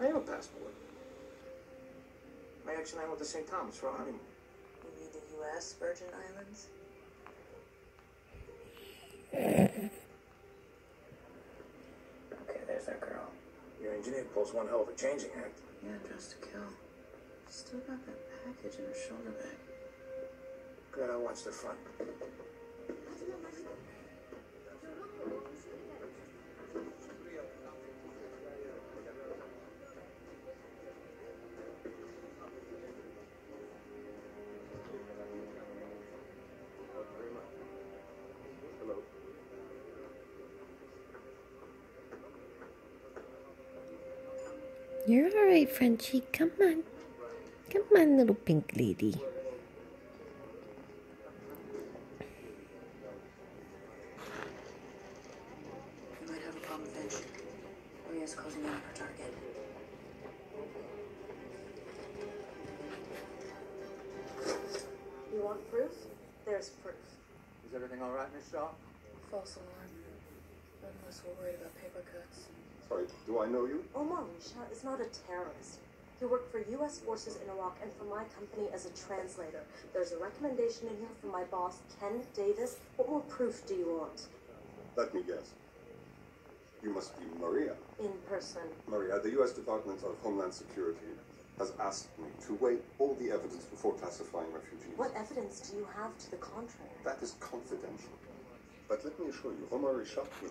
I have a passport. My ex and I went to St. Thomas for our honeymoon. You mean the U.S. Virgin Islands? Okay, there's that girl. Your engineer pulls one hell of a changing act. Yeah, dressed to kill. Still got that package in her shoulder bag. Good, I'll watch the front. You're alright, Frenchie. Come on. Come on, little pink lady. We might have a problem Finch. Maria's closing in on her target. You want proof? There's proof. Is everything all right, Miss Shaw? False alarm. None of us were worried about paper cuts. Do I know you? Omar Risha is not a terrorist. He worked for U.S. forces in Iraq and for my company as a translator. There's a recommendation in here from my boss, Ken Davis. What more proof do you want? Let me guess. You must be Maria. In person. Maria, the U.S. Department of Homeland Security has asked me to weigh all the evidence before classifying refugees. What evidence do you have to the contrary? That is confidential. But let me assure you, Omar Rishat will